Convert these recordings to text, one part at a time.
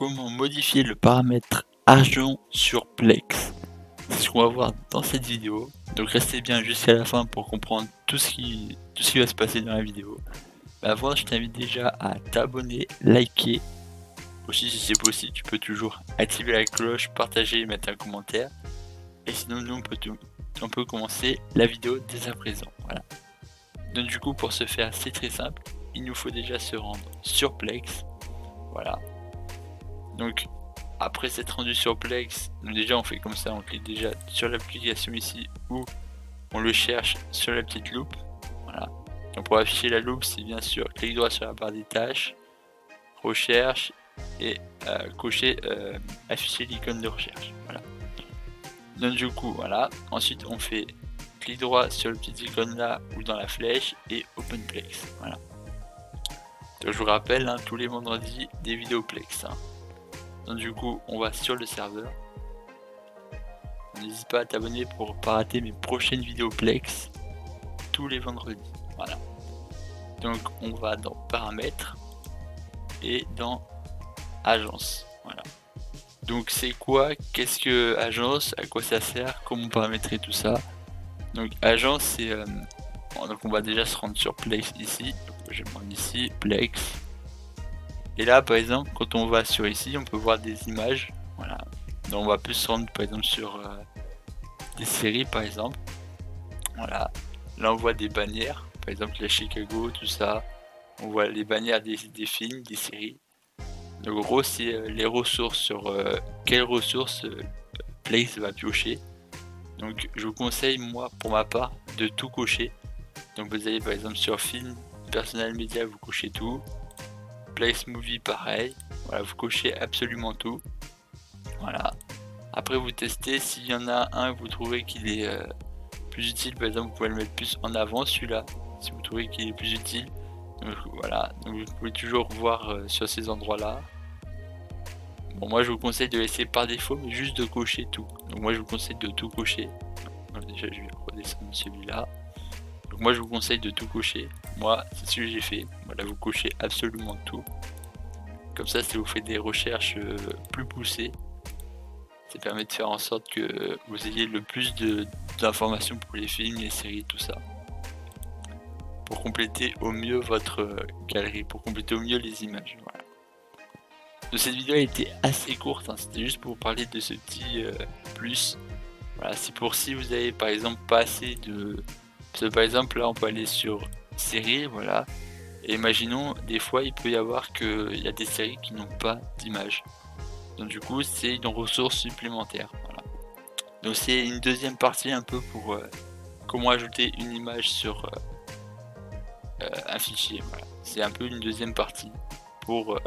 comment modifier le paramètre argent sur Plex. C'est ce qu'on va voir dans cette vidéo. Donc restez bien jusqu'à la fin pour comprendre tout ce qui, tout ce qui va se passer dans la vidéo. Mais avant, je t'invite déjà à t'abonner, liker. Aussi, si c'est possible, tu peux toujours activer la cloche, partager et mettre un commentaire. Et sinon, nous, on peut, commencer la vidéo dès à présent. Donc du coup, pour ce faire, c'est très simple. Il nous faut déjà se rendre sur Plex. Voilà. Donc, après s'être rendu sur Plex, déjà on fait comme ça, on clique déjà sur l'application ici ou on le cherche sur la petite loupe. Voilà. Donc pour afficher la loupe, c'est bien sûr clic droit sur la barre des tâches, recherche et euh, cocher euh, afficher l'icône de recherche. Voilà. Donc du coup, voilà. Ensuite, on fait clic droit sur le petit icône là ou dans la flèche et OpenPlex. Voilà. Donc je vous rappelle, hein, tous les vendredis, des vidéos Plex. Hein. Donc du coup, on va sur le serveur. N'hésite pas à t'abonner pour pas rater mes prochaines vidéos Plex tous les vendredis. Voilà. Donc on va dans paramètres et dans agence. Voilà. Donc c'est quoi? Qu'est-ce que agence? À quoi ça sert? Comment paramétrer tout ça? Donc agence c'est euh, donc on va déjà se rendre sur Plex ici. je vais prendre ici Plex. Et là par exemple quand on va sur ici on peut voir des images. Voilà. Donc on va plus se rendre par exemple sur euh, des séries par exemple. Voilà. Là on voit des bannières. Par exemple les Chicago, tout ça. On voit les bannières des, des films, des séries. Donc en gros c'est euh, les ressources sur euh, quelles ressources euh, Place va piocher. Donc je vous conseille moi pour ma part de tout cocher. Donc vous allez par exemple sur film, personnel média vous cochez tout. Place movie pareil. Voilà vous cochez absolument tout. Voilà. Après vous testez s'il y en a un vous trouvez qu'il est plus utile par exemple vous pouvez le mettre plus en avant celui-là si vous trouvez qu'il est plus utile donc voilà, donc vous pouvez toujours voir euh, sur ces endroits là. Bon moi je vous conseille de laisser par défaut mais juste de cocher tout. Donc moi je vous conseille de tout cocher. déjà je vais redescendre celui-là. Moi je vous conseille de tout cocher. Moi c'est ce que j'ai fait. Voilà vous cochez absolument tout. Comme ça si vous faites des recherches euh, plus poussées, ça permet de faire en sorte que vous ayez le plus d'informations pour les films, les séries, tout ça pour compléter au mieux votre euh, galerie, pour compléter au mieux les images. Voilà. Donc cette vidéo a été assez courte, hein. c'était juste pour vous parler de ce petit euh, plus. Voilà, c'est pour si vous avez par exemple pas assez de... par exemple là on peut aller sur série, voilà. Et imaginons, des fois il peut y avoir qu'il y a des séries qui n'ont pas d'image. Donc du coup c'est une ressource supplémentaire. Donc c'est une deuxième partie un peu pour euh, comment ajouter une image sur euh, un fichier. Voilà. C'est un peu une deuxième partie pour, euh,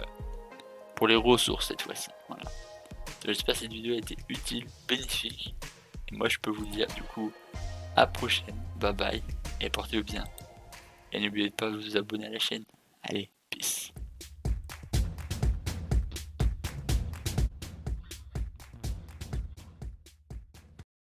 pour les ressources cette fois-ci. Voilà. J'espère que cette vidéo a été utile, bénéfique. Moi je peux vous dire du coup à prochaine, bye bye et portez-vous bien. Et n'oubliez pas de vous abonner à la chaîne. Allez, peace.